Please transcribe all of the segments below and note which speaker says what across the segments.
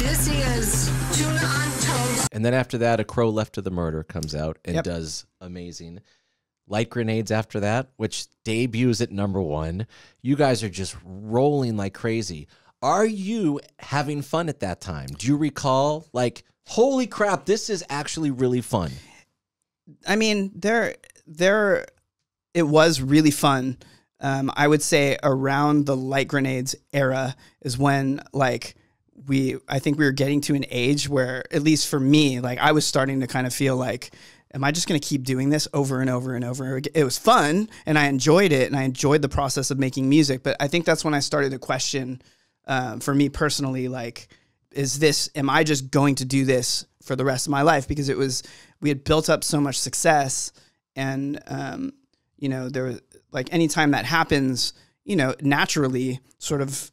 Speaker 1: This is Tuna on Toast.
Speaker 2: And then after that, A Crow Left to the Murder comes out and
Speaker 3: Yep.
Speaker 2: does amazing. Light Grenades after that, which debuts at number one. You guys are just rolling like crazy. Are you having fun at that time? Do you recall, like, holy crap, this is actually really fun?
Speaker 3: I mean, there, there, it was really fun. Um, I would say around the light grenades era is when like we, I think we were getting to an age where, at least for me, like I was starting to kind of feel like, am I just going to keep doing this over and over and over? again? It was fun and I enjoyed it and I enjoyed the process of making music. But I think that's when I started to question, um, for me personally, like, is this, am I just going to do this for the rest of my life? Because it was, we had built up so much success and, um, you know, there was like anytime that happens, you know, naturally sort of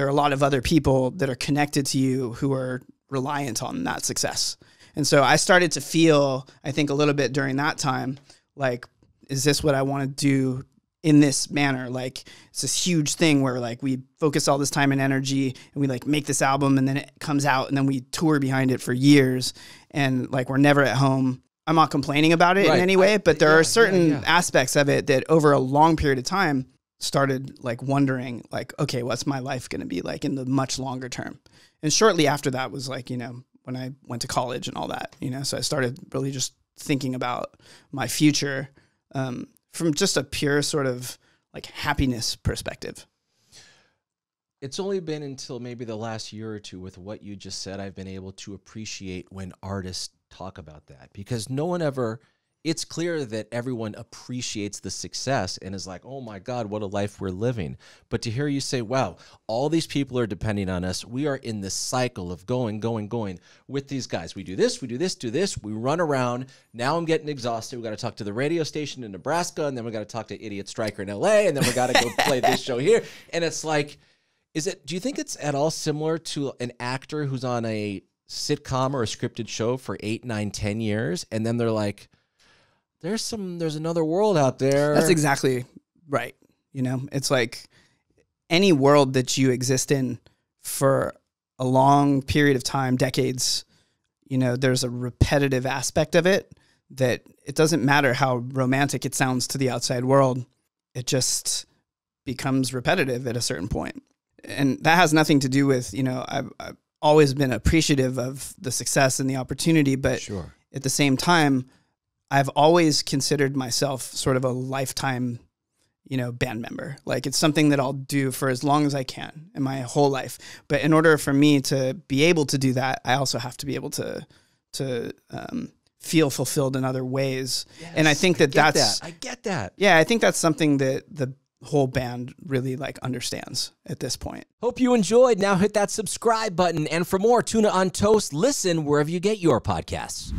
Speaker 3: there are a lot of other people that are connected to you who are reliant on that success. And so I started to feel, I think a little bit during that time, like, is this what I want to do in this manner? Like it's this huge thing where like we focus all this time and energy and we like make this album and then it comes out and then we tour behind it for years and like we're never at home. I'm not complaining about it
Speaker 2: Right.
Speaker 3: in any way, but there
Speaker 2: yeah,
Speaker 3: are
Speaker 2: yeah,
Speaker 3: certain
Speaker 2: yeah.
Speaker 3: aspects of it that over a long period of time started like wondering like okay what's my life going to be like in the much longer term? And shortly after that was like you know when i went to college and all that you know so i started really just thinking about my future um, from just a pure sort of like happiness perspective.
Speaker 2: It's only been until maybe the last year or two with what you just said I've been able to appreciate when artists talk about that because no one ever it's clear that everyone appreciates the success and is like, "Oh my god, what a life we're living." But to hear you say, "Wow, all these people are depending on us. We are in this cycle of going, going, going with these guys. We do this, we do this, do this. We run around. Now I'm getting exhausted. We got to talk to the radio station in Nebraska, and then we got to talk to Idiot Stryker in LA, and then we got to go play this show here." And it's like is it? Do you think it's at all similar to an actor who's on a sitcom or a scripted show for eight, nine, ten years, and then they're like, "There's some, there's another world out there."
Speaker 3: That's exactly right. You know, it's like any world that you exist in for a long period of time, decades, you know, there's a repetitive aspect of it that it doesn't matter how romantic it sounds to the outside world, it just becomes repetitive at a certain point. And that has nothing to do with, you know, I've, I've always been appreciative of the success and the opportunity, but
Speaker 2: sure.
Speaker 3: at the same time, I've always considered myself sort of a lifetime, you know, band member. Like it's something that I'll do for as long as I can in my whole life. But in order for me to be able to do that, I also have to be able to to um, feel fulfilled in other ways. and I think that
Speaker 2: get
Speaker 3: that's
Speaker 2: that. I get that.
Speaker 3: yeah, I think that's something that the whole band really like understands at this point.
Speaker 2: Hope you enjoyed. Now hit that subscribe button, and for more Tuna on Toast, listen wherever you get your podcasts.